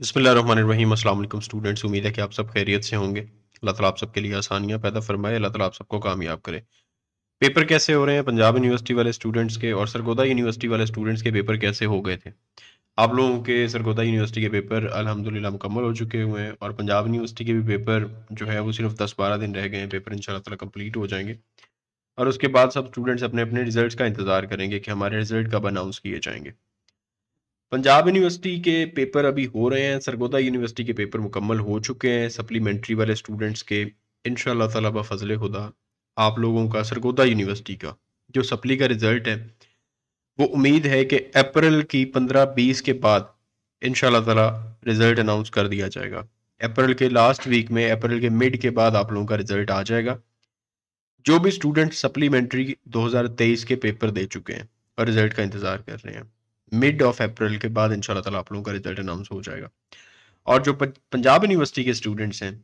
बसमीम स्टूडेंट्स, उम्मीद है कि आप सब खैरियत से होंगे। अल्लाह ताला आप सबके लिए आसानियाँ पैदा फरमाए, अल्लाह ताला आप सबको कामयाब करे। पेपर कैसे हो रहे हैं? पंजाब यूनिवर्सिटी वाले स्टूडेंट्स के और सरगोदा यूनिवर्सिटी वाले स्टूडेंट्स के पेपर कैसे हो गए थे? आप लोगों के सरगोदा यूनिवर्सिटी के पेपर अल्हम्दुलिल्लाह मुकम्मल हो चुके हुए हैं और पंजाब यूनिवर्सिटी के भी पेपर जो है वो सिर्फ़ दस बारह दिन रह गए हैं। पेपर इन ताला कंप्लीट हो जाएँगे और उसके बाद सब स्टूडेंट्स अपने अपने रिज़ल्ट का इंतज़ार करेंगे कि हमारे रिज़ल्ट कब अनाउंस किए जाएँगे। पंजाब यूनिवर्सिटी के पेपर अभी हो रहे हैं, सरगोदा यूनिवर्सिटी के पेपर मुकम्मल हो चुके हैं सप्लीमेंट्री वाले स्टूडेंट्स के इन ताला फजल खुदा, आप लोगों का, सरगोदा यूनिवर्सिटी का, जो सप्ली का रिज़ल्ट है, वो उम्मीद है कि अप्रैल की पंद्रह बीस के बाद इन ताला रिज़ल्ट अनाउंस कर दिया जाएगा। अप्रैल के लास्ट वीक में, अप्रैल के मिड के बाद आप लोगों का रिज़ल्ट आ जाएगा। जो भी स्टूडेंट सप्लीमेंट्री 2023 के पेपर दे चुके हैं, और रिज़ल्ट का इंतज़ार कर रहे हैं। मिड ऑफ़ अप्रैल के बाद इंशाल्लाह ताला आप लोगों का रिज़ल्ट अनाउंस हो जाएगा। और जो पंजाब यूनिवर्सिटी के स्टूडेंट्स हैं,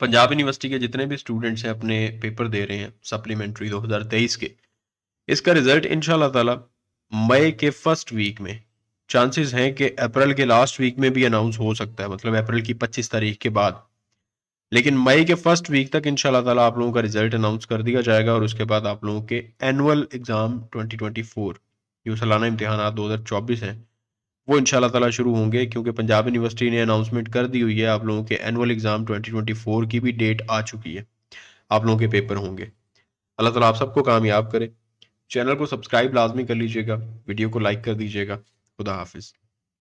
पंजाब यूनिवर्सिटी के जितने भी स्टूडेंट्स हैं, अपने पेपर दे रहे हैं सप्लीमेंट्री 2023 के। इसका रिज़ल्ट इंशाल्लाह ताला मई के फ़र्स्ट वीक में चांसेस हैं कि अप्रैल के लास्ट वीक में भी अनाउंस हो सकता है मतलब अप्रैल की 25 तारीख के बाद। लेकिन मई के फ़र्स्ट वीक तक इंशाल्लाह ताला आप लोगों का रिज़ल्ट अनाउंस कर दिया जाएगा और उसके बाद आप लोगों के एनुअल एग्ज़ाम 2024 जो सालाना इम्तहान दो हज़ार चौबीस हैं। वो इन ताला शुरू होंगे क्योंकि पंजाब यूनिवर्सिटी ने अनाउंसमेंट कर दी हुई है। आप लोगों के एनुअल एग्ज़ाम 2024 की भी डेट आ चुकी है। आप लोगों के पेपर होंगे। अल्लाह ताला आप सबको कामयाब करे। चैनल को सब्सक्राइब लाजमी कर लीजिएगा। वीडियो को लाइक कर दीजिएगा। खुदा हाफिज़।